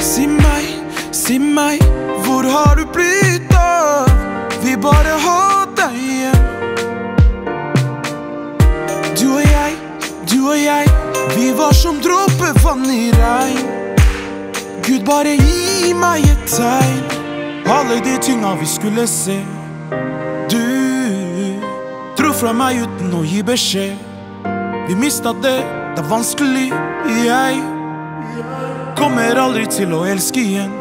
Si meg, si meg, hvor har du blitt av? Vi bare har deg igjen. Du og jeg, du og jeg, vi var som dråper vann i regn. Gud, bare gi meg et tegn. Alle de tinga vi skulle se. Du dro fra meg uten å gi beskjed. Vi mista det, det er vanskelig. Jeg kommer aldri til å elske igjen.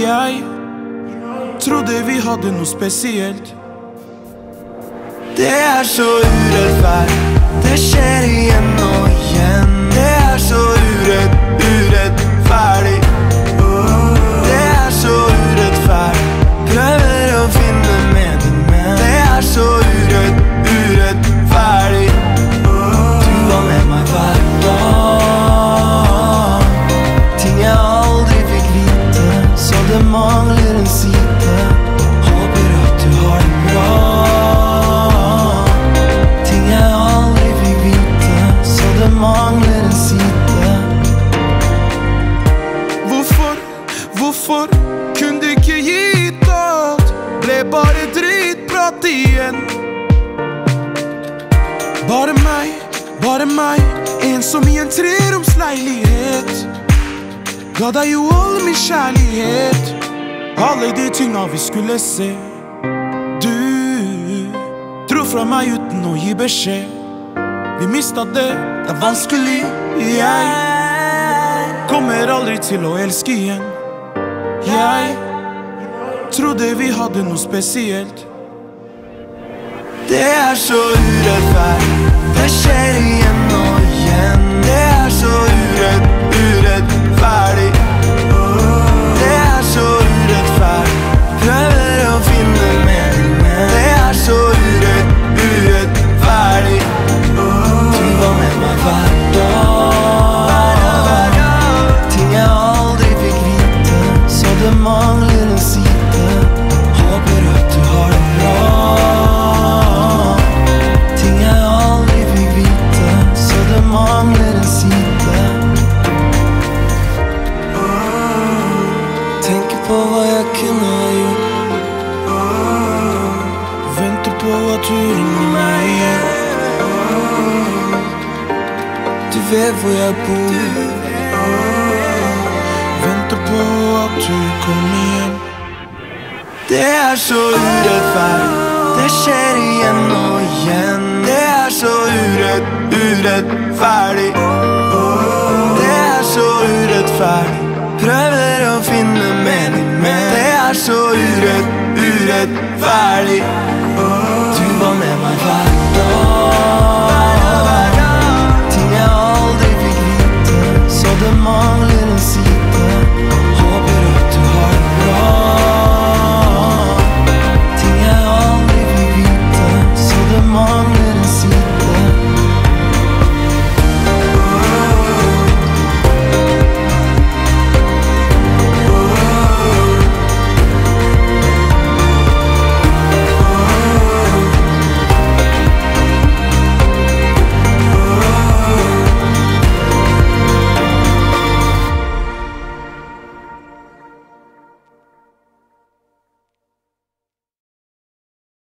Jeg trodde vi hadde noe spesielt. Det er så urettferdig. Det skjer igjen og igjen. Hvorfor kunne du ikke gitt alt? Ble bare dritprat igjen. Bare meg, bare meg, ensom i en treromsleilighet. Ga deg jo all min kjærlighet, alle de tinga vi skulle se. Du dro fra meg uten å gi beskjed. Vi mista det, det er vanskelig. Jeg kommer aldri til å elske igjen. Jeg trodde vi hadde noe spesielt. Det er så urettferdig. Det skjer igjen og igjen. Det er så på hva jeg kunne ha gjort. Venter på at du ringer meg igjen. Du vet hvor jeg bor. Venter på at du kommer hjem. Det er så urettferdig. Det skjer igjen og igjen. Det er så urett, urettferdig. Det er så urettferdig. Prøver så urett, urettferdig. Du var med meg hver dag. Ting jeg aldri fikk vite, så det mangler